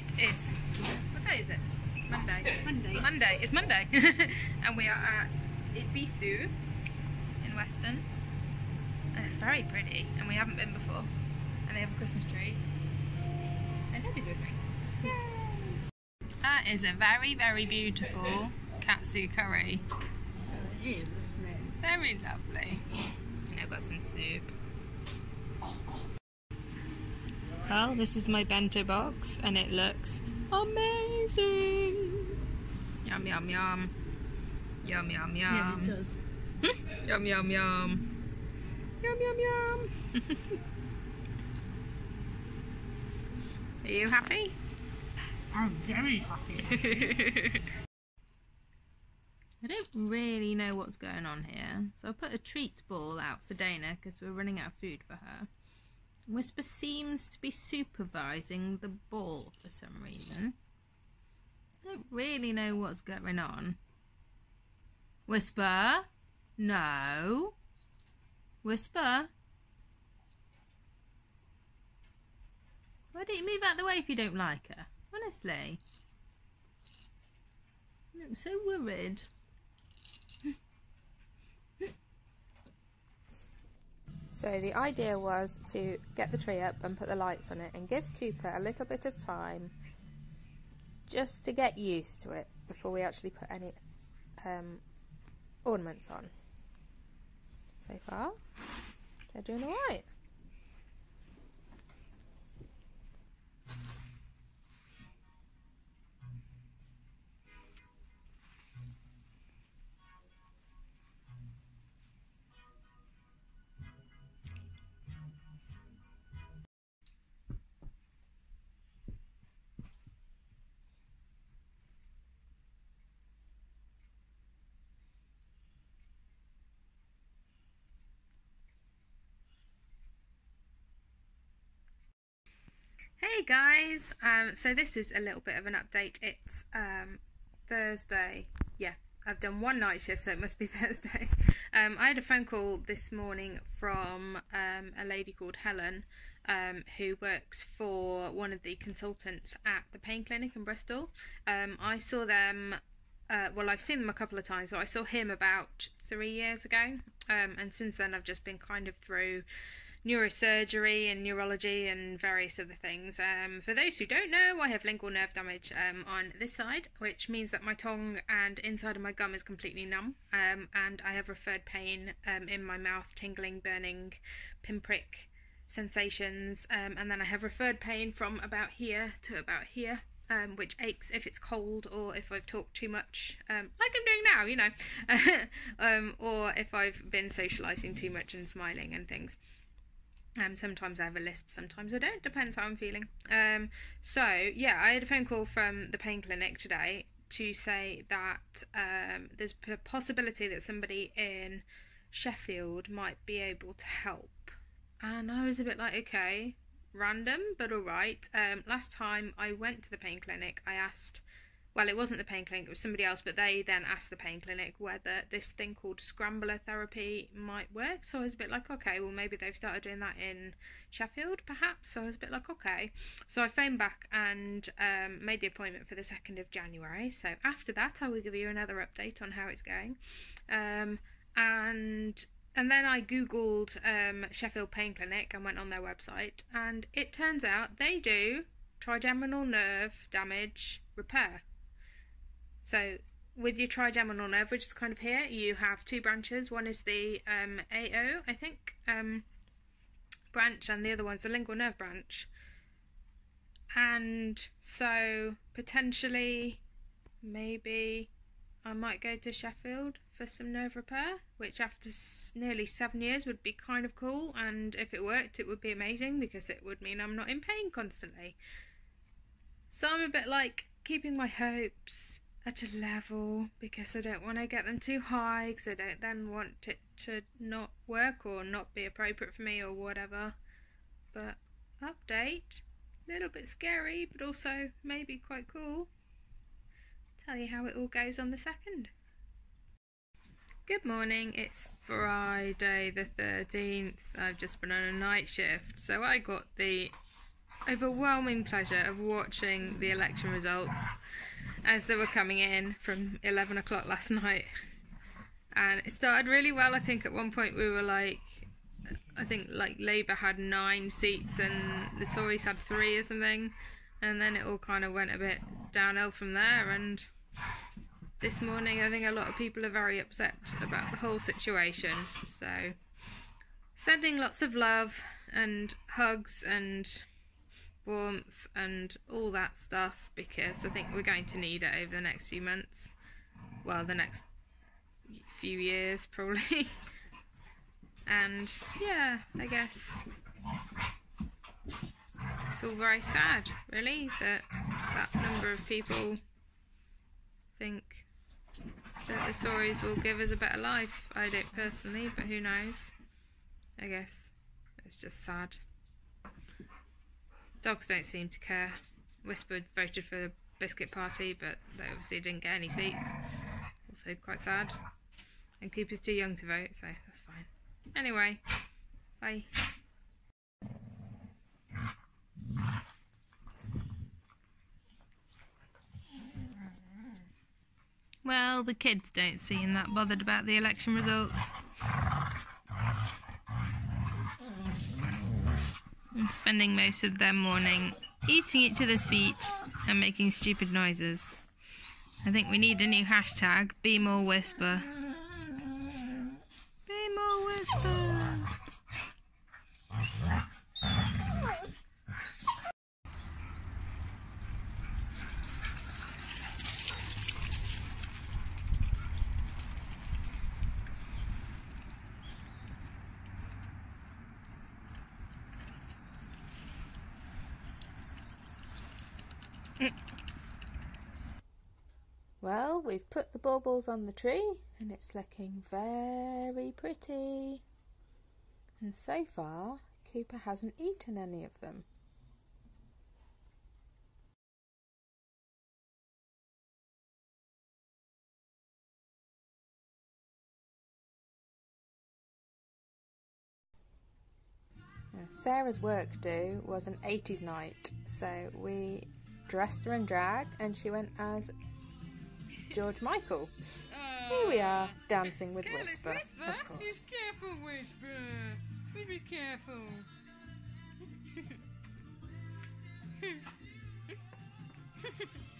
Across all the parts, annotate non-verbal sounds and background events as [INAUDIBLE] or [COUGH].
It is, what day is it? Monday. Monday. Monday. It's Monday. [LAUGHS] and we are at Ibisu in Weston. And it's very pretty. And we haven't been before. And they have a Christmas tree. And Debbie's with me. Yay! That is a very, very beautiful katsu curry. Oh, it is, isn't it? Very lovely. And I've got some soup. Well, this is my bento box and it looks amazing. Yum yum yum. Yum yum Yeah, yum. does. [LAUGHS] yum yum yum. Yum yum yum. [LAUGHS] Are you happy? I'm very happy. [LAUGHS] I don't really know what's going on here. So I put a treat ball out for Dana because we're running out of food for her. Whisper seems to be supervising the ball for some reason. I don't really know what's going on. Whisper? No. Whisper? Why don't you move out the way if you don't like her? Honestly. I'm so worried. So the idea was to get the tree up and put the lights on it and give Cooper a little bit of time just to get used to it before we actually put any um, ornaments on. So far, they're doing alright. Hey guys, um, so this is a little bit of an update. It's um, Thursday. Yeah, I've done one night shift, so it must be [LAUGHS] Thursday. Um, I had a phone call this morning from um, a lady called Helen, um, who works for one of the consultants at the pain clinic in Bristol. Um, I saw them. Uh, well, I've seen them a couple of times, but I saw him about three years ago, and since then I've just been kind of through neurosurgery and neurology and various other things. Um, for those who don't know, I have lingual nerve damage um, on this side, which means that my tongue and inside of my gum is completely numb, um, and I have referred pain um, in my mouth, tingling, burning, pinprick sensations, um, and then I have referred pain from about here to about here. Um, which aches if it's cold or if I've talked too much, um, like I'm doing now, you know, [LAUGHS] um, or if I've been socialising too much and smiling and things. Um, sometimes I have a lisp, sometimes I don't. Depends how I'm feeling. Um, so yeah, I had a phone call from the pain clinic today to say that um, there's a possibility that somebody in Sheffield might be able to help, and I was a bit like, okay, random, but all right. Um, last time I went to the pain clinic, I asked well, it wasn't the pain clinic, it was somebody else, but they then asked the pain clinic whether this thing called scrambler therapy might work. So I was a bit like, okay, well, maybe they've started doing that in Sheffield, perhaps. So I was a bit like, okay. So I phoned back and um, made the appointment for the 2nd of January. So after that, I will give you another update on how it's going. Um, and and then I googled um, Sheffield Pain Clinic and went on their website, and it turns out they do trigeminal nerve damage repair. So with your trigeminal nerve, which is kind of here, you have two branches. One is the um, AO, I think, um, branch, and the other one's the lingual nerve branch. And so potentially, maybe I might go to Sheffield for some nerve repair, which after nearly seven years would be kind of cool. And if it worked, it would be amazing because it would mean I'm not in pain constantly. So I'm a bit like keeping my hopes at a level because I don't want to get them too high because I don't then want it to not work or not be appropriate for me or whatever. But update, a little bit scary, but also maybe quite cool. Tell you how it all goes on the second. Good morning, it's Friday the 13th. I've just been on a night shift, so I got the overwhelming pleasure of watching the election results as they were coming in from 11 o'clock last night. And it started really well. I think at one point we were like, I think like Labour had nine seats and the Tories had three or something. And then it all kind of went a bit downhill from there. And this morning, I think a lot of people are very upset about the whole situation. So, sending lots of love and hugs and warmth and all that stuff because I think we're going to need it over the next few months. Well, the next few years, probably. [LAUGHS] and yeah, I guess it's all very sad, really, that that number of people think that the Tories will give us a better life. I don't personally, but who knows? I guess it's just sad. Dogs don't seem to care. Whispered voted for the biscuit party, but they obviously didn't get any seats. Also quite sad. And Cooper's too young to vote, so that's fine. Anyway, bye. Well, the kids don't seem that bothered about the election results. And spending most of their morning eating each other's feet and making stupid noises. I think we need a new hashtag, be more whisper. Be more whisper. Well, we've put the baubles on the tree and it's looking very pretty. And so far, Cooper hasn't eaten any of them. Sarah's work do was an 80s night, so we dressed her in drag and she went as George Michael. Uh, Here we are, dancing with Whisper, Whisper. of course. Be careful, Whisper. Please be careful. [LAUGHS]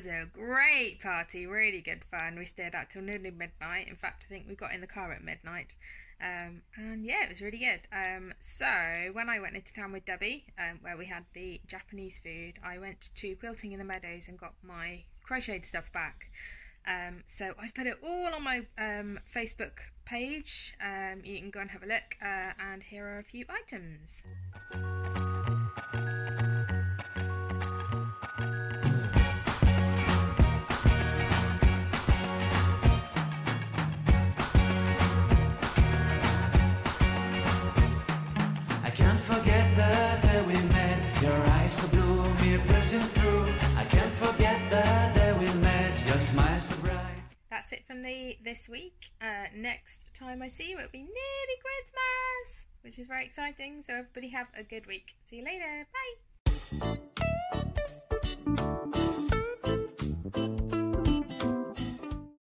was a great party, really good fun. We stayed out till nearly midnight. In fact, I think we got in the car at midnight. Um, and yeah, it was really good. Um, so when I went into town with Debbie, um, where we had the Japanese food, I went to Quilting in the Meadows and got my crocheted stuff back. Um, so I've put it all on my um, Facebook page. Um, you can go and have a look. Uh, and here are a few items. That's it from me this week. Uh, next time I see you, it'll be nearly Christmas, which is very exciting. So everybody have a good week. See you later. Bye.